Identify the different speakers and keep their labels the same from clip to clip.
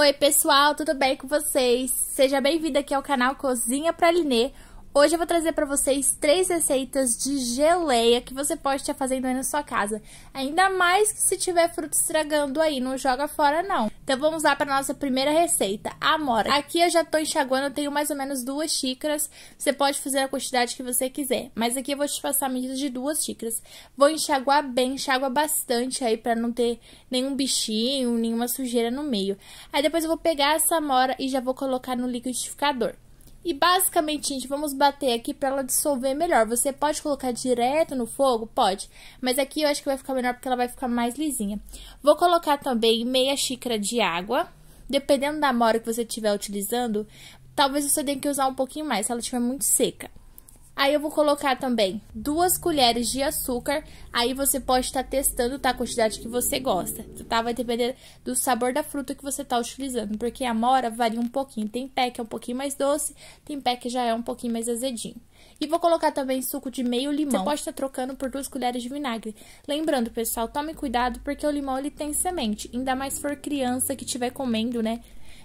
Speaker 1: Oi pessoal, tudo bem com vocês? Seja bem-vindo aqui ao canal Cozinha pra Linê. Hoje eu vou trazer para vocês três receitas de geleia que você pode estar fazendo aí na sua casa. Ainda mais que se tiver fruto estragando aí, não joga fora não. Então vamos lá para nossa primeira receita, a amora. Aqui eu já tô enxaguando, eu tenho mais ou menos duas xícaras. Você pode fazer a quantidade que você quiser, mas aqui eu vou te passar a medida de duas xícaras. Vou enxaguar bem, enxágua bastante aí para não ter nenhum bichinho, nenhuma sujeira no meio. Aí depois eu vou pegar essa amora e já vou colocar no liquidificador. E basicamente, gente, vamos bater aqui para ela dissolver melhor. Você pode colocar direto no fogo? Pode. Mas aqui eu acho que vai ficar melhor porque ela vai ficar mais lisinha. Vou colocar também meia xícara de água. Dependendo da amora que você estiver utilizando, talvez você tenha que usar um pouquinho mais, se ela estiver muito seca. Aí eu vou colocar também duas colheres de açúcar. Aí você pode estar tá testando, tá? A quantidade que você gosta, tá? Vai depender do sabor da fruta que você tá utilizando. Porque a mora varia um pouquinho. Tem pé que é um pouquinho mais doce, tem pé que já é um pouquinho mais azedinho. E vou colocar também suco de meio limão. Você pode estar tá trocando por duas colheres de vinagre. Lembrando, pessoal, tome cuidado porque o limão ele tem semente. Ainda mais se for criança que estiver comendo, né?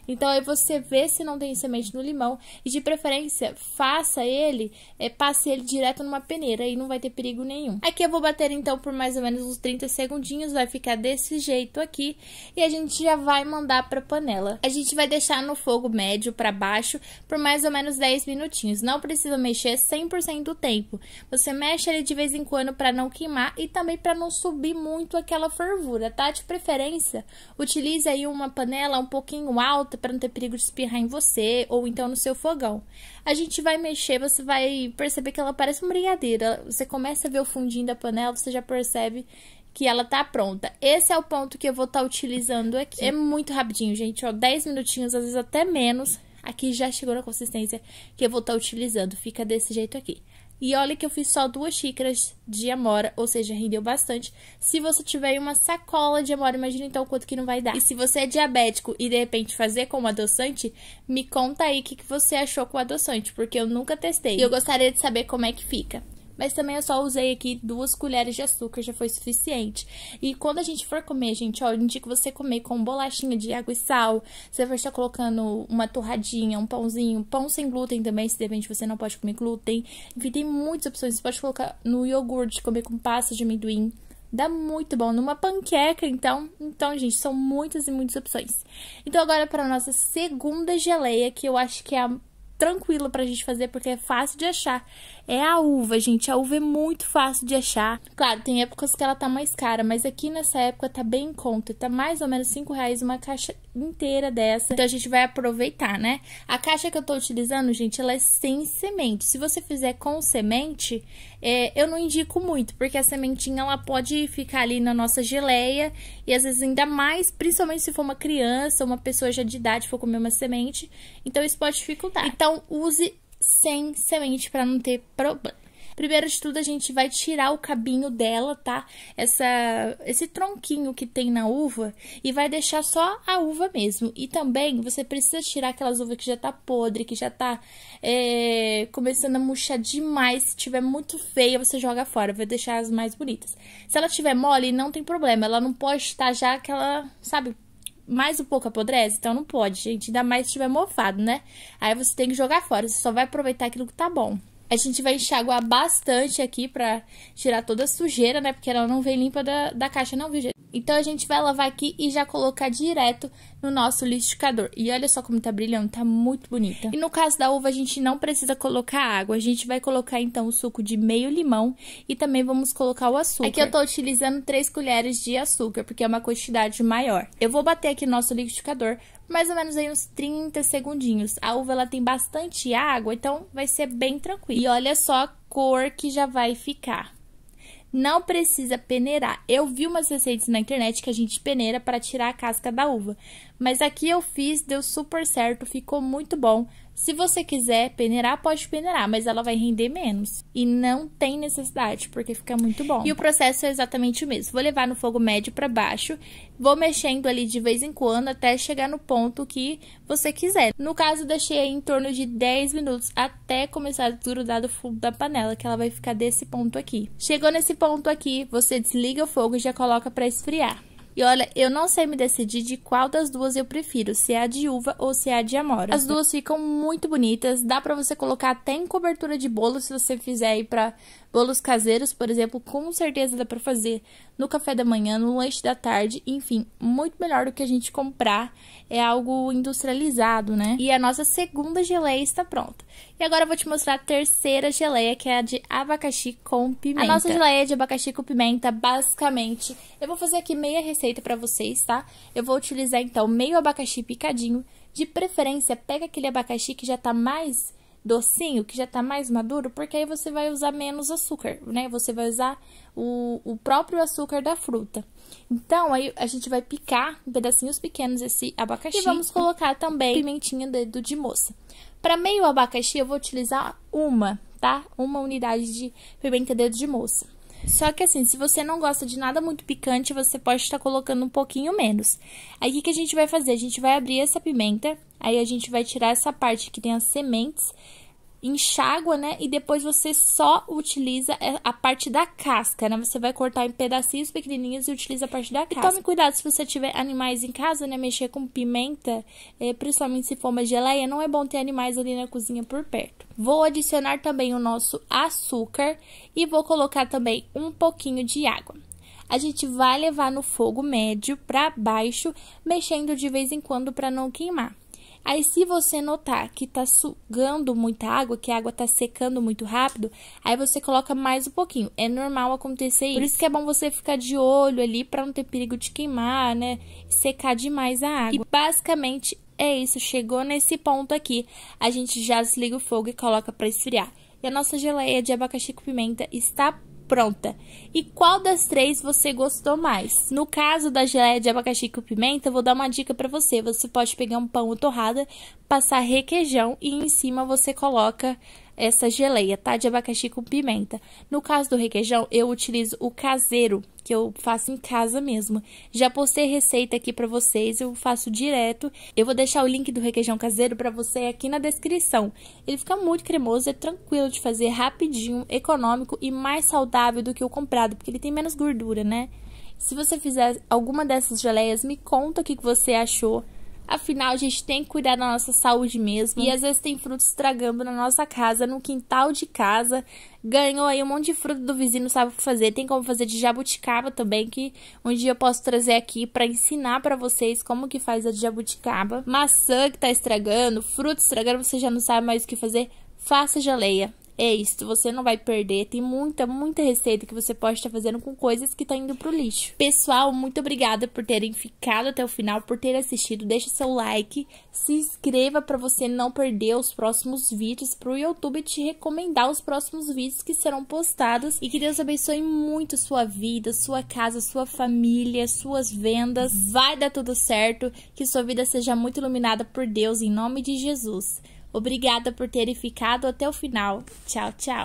Speaker 1: Então aí você vê se não tem semente no limão e de preferência faça ele, é, passe ele direto numa peneira e não vai ter perigo nenhum. Aqui eu vou bater então por mais ou menos uns 30 segundinhos, vai ficar desse jeito aqui e a gente já vai mandar para panela. A gente vai deixar no fogo médio para baixo por mais ou menos 10 minutinhos. Não precisa mexer 100% do tempo. Você mexe ele de vez em quando para não queimar e também para não subir muito aquela fervura, tá? De preferência, utilize aí uma panela um pouquinho alta para não ter perigo de espirrar em você ou então no seu fogão. A gente vai mexer, você vai perceber que ela parece uma brigadeira. Você começa a ver o fundinho da panela, você já percebe que ela tá pronta. Esse é o ponto que eu vou estar tá utilizando aqui. É muito rapidinho, gente, ó, 10 minutinhos, às vezes até menos. Aqui já chegou na consistência que eu vou estar tá utilizando. Fica desse jeito aqui. E olha que eu fiz só duas xícaras de amora, ou seja, rendeu bastante. Se você tiver uma sacola de amora, imagina então quanto que não vai dar. E se você é diabético e de repente fazer como adoçante, me conta aí o que, que você achou com o adoçante, porque eu nunca testei. E eu gostaria de saber como é que fica. Mas também eu só usei aqui duas colheres de açúcar, já foi suficiente. E quando a gente for comer, gente, ó, eu indico você comer com bolachinha de água e sal. Você vai estar colocando uma torradinha, um pãozinho, pão sem glúten também, se de repente você não pode comer glúten. Enfim, tem muitas opções. Você pode colocar no iogurte, comer com pasta de amendoim. Dá muito bom. Numa panqueca, então. Então, gente, são muitas e muitas opções. Então, agora para a nossa segunda geleia, que eu acho que é a tranquila pra gente fazer porque é fácil de achar. É a uva, gente. A uva é muito fácil de achar. Claro, tem épocas que ela tá mais cara, mas aqui nessa época tá bem em conta. Tá mais ou menos 5 reais uma caixa inteira dessa. Então a gente vai aproveitar, né? A caixa que eu tô utilizando, gente, ela é sem semente. Se você fizer com semente, é, eu não indico muito, porque a sementinha ela pode ficar ali na nossa geleia e às vezes ainda mais, principalmente se for uma criança, uma pessoa já de idade for comer uma semente, então isso pode dificultar. Então use sem semente para não ter problema. Primeiro de tudo, a gente vai tirar o cabinho dela, tá? Essa, esse tronquinho que tem na uva e vai deixar só a uva mesmo. E também você precisa tirar aquelas uvas que já tá podre, que já tá é, começando a murchar demais. Se tiver muito feia, você joga fora, vai deixar as mais bonitas. Se ela tiver mole, não tem problema. Ela não pode estar já aquela, sabe, mais um pouco apodrece, então não pode, gente. Ainda mais se tiver mofado, né? Aí você tem que jogar fora. Você só vai aproveitar aquilo que tá bom. A gente vai enxaguar bastante aqui pra tirar toda a sujeira, né? Porque ela não vem limpa da, da caixa, não, viu, gente? Então, a gente vai lavar aqui e já colocar direto no nosso liquidificador. E olha só como tá brilhando, tá muito bonita. E no caso da uva, a gente não precisa colocar água. A gente vai colocar, então, o suco de meio limão e também vamos colocar o açúcar. Aqui eu tô utilizando 3 colheres de açúcar, porque é uma quantidade maior. Eu vou bater aqui no nosso liquidificador mais ou menos aí uns 30 segundinhos. A uva, ela tem bastante água, então vai ser bem tranquilo. E olha só a cor que já vai ficar. Não precisa peneirar. Eu vi umas receitas na internet que a gente peneira para tirar a casca da uva. Mas aqui eu fiz, deu super certo, ficou muito bom. Se você quiser peneirar, pode peneirar, mas ela vai render menos. E não tem necessidade, porque fica muito bom. E o processo é exatamente o mesmo. Vou levar no fogo médio para baixo, vou mexendo ali de vez em quando até chegar no ponto que você quiser. No caso, deixei em torno de 10 minutos até começar a desgrudar do fundo da panela, que ela vai ficar desse ponto aqui. Chegou nesse ponto aqui, você desliga o fogo e já coloca para esfriar. E olha, eu não sei me decidir de qual das duas eu prefiro, se é a de uva ou se é a de amora. As duas ficam muito bonitas, dá pra você colocar até em cobertura de bolo se você fizer aí pra bolos caseiros, por exemplo, com certeza dá pra fazer no café da manhã, no lanche da tarde, enfim, muito melhor do que a gente comprar, é algo industrializado, né? E a nossa segunda geleia está pronta. E agora eu vou te mostrar a terceira geleia, que é a de abacaxi com pimenta. A nossa geleia de abacaxi com pimenta, basicamente, eu vou fazer aqui meia receita para vocês, tá? Eu vou utilizar então meio abacaxi picadinho, de preferência pega aquele abacaxi que já tá mais docinho, que já tá mais maduro, porque aí você vai usar menos açúcar, né? Você vai usar o, o próprio açúcar da fruta. Então, aí a gente vai picar em pedacinhos pequenos esse abacaxi. E vamos colocar também pimentinha dedo de moça. Para meio abacaxi, eu vou utilizar uma, tá? Uma unidade de pimenta dedo de moça. Só que assim, se você não gosta de nada muito picante, você pode estar colocando um pouquinho menos. Aí o que, que a gente vai fazer? A gente vai abrir essa pimenta, aí a gente vai tirar essa parte que tem as sementes enxágua, né? E depois você só utiliza é, a parte da casca, né? Você vai cortar em pedacinhos pequenininhos e utiliza a parte da casca. E tome cuidado se você tiver animais em casa, né? Mexer com pimenta, é, principalmente se for uma geleia, não é bom ter animais ali na cozinha por perto. Vou adicionar também o nosso açúcar e vou colocar também um pouquinho de água. A gente vai levar no fogo médio para baixo, mexendo de vez em quando para não queimar. Aí, se você notar que tá sugando muita água, que a água tá secando muito rápido, aí você coloca mais um pouquinho. É normal acontecer isso. Por isso que é bom você ficar de olho ali para não ter perigo de queimar, né? Secar demais a água. E basicamente é isso. Chegou nesse ponto aqui, a gente já desliga o fogo e coloca para esfriar. E a nossa geleia de abacaxi com pimenta está pronta. E qual das três você gostou mais? No caso da geleia de abacaxi com pimenta, vou dar uma dica para você. Você pode pegar um pão ou torrada, passar requeijão e em cima você coloca essa geleia, tá? De abacaxi com pimenta. No caso do requeijão, eu utilizo o caseiro, que eu faço em casa mesmo. Já postei receita aqui para vocês, eu faço direto. Eu vou deixar o link do requeijão caseiro para você aqui na descrição. Ele fica muito cremoso, é tranquilo de fazer, rapidinho, econômico e mais saudável do que o comprado, porque ele tem menos gordura, né? Se você fizer alguma dessas geleias, me conta o que você achou. Afinal, a gente tem que cuidar da nossa saúde mesmo. E às vezes tem frutos estragando na nossa casa, no quintal de casa. Ganhou aí um monte de fruto do vizinho, sabe o que fazer. Tem como fazer de jabuticaba também, que um dia eu posso trazer aqui para ensinar para vocês como que faz a de jabuticaba. Maçã que tá estragando, fruto estragando, você já não sabe mais o que fazer. Faça geleia é isso, você não vai perder. Tem muita, muita receita que você pode estar fazendo com coisas que estão indo pro lixo. Pessoal, muito obrigada por terem ficado até o final, por ter assistido. Deixa seu like, se inscreva para você não perder os próximos vídeos, para o YouTube te recomendar os próximos vídeos que serão postados. E que Deus abençoe muito sua vida, sua casa, sua família, suas vendas. Vai dar tudo certo, que sua vida seja muito iluminada por Deus, em nome de Jesus. Obrigada por terem ficado até o final. Tchau, tchau.